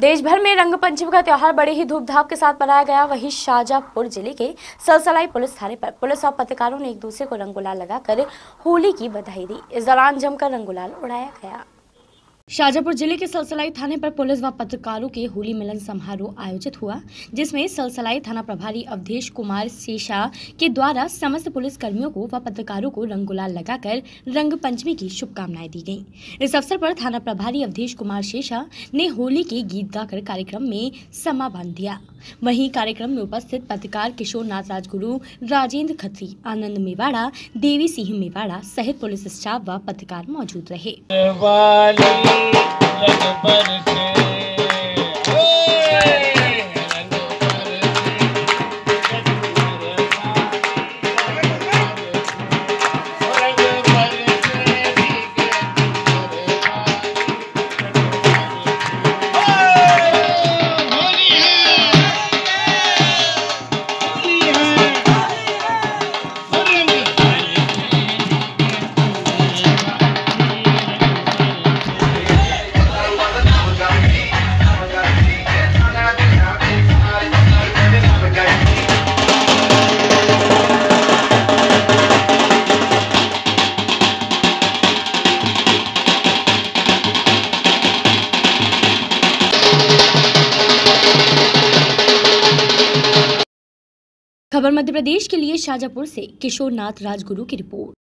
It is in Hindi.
देश भर में रंग पंचमी का त्यौहार बड़े ही धूमधाम के साथ मनाया गया। वहीं शाहजहापुर ज़िले के सलसलाई पुलिस थाने पर पुलिस और पत्रकारों ने एक दूसरे को रंग गुलाल लगाकर होली की बधाई दी। इस दौरान जमकर रंग गुलाल उड़ाया गया। शाहजहांपुर ज़िले के सलसलाई थाने पर पुलिस व पत्रकारों के होली मिलन समारोह आयोजित हुआ, जिसमें सलसलाई थाना प्रभारी अवधेश कुमार शेषा के द्वारा समस्त पुलिस कर्मियों को व पत्रकारों को रंग गुलाल लगाकर रंग पंचमी की शुभकामनाएँ दी गईं। इस अवसर पर थाना प्रभारी अवधेश कुमार शेषा ने होली के गीत गाकर कार्यक्रम में समा बाँध दिया वहीं कार्यक्रम में उपस्थित पत्रकार किशोर नाथ राजगुरु, राजेंद्र खत्री, आनंद मेवाड़ा, देवी सिंह मेवाड़ा सहित पुलिस स्टाफ व पत्रकार मौजूद रहे। खबर मध्य प्रदेश के लिए शाजापुर से किशोरनाथ राजगुरु की रिपोर्ट।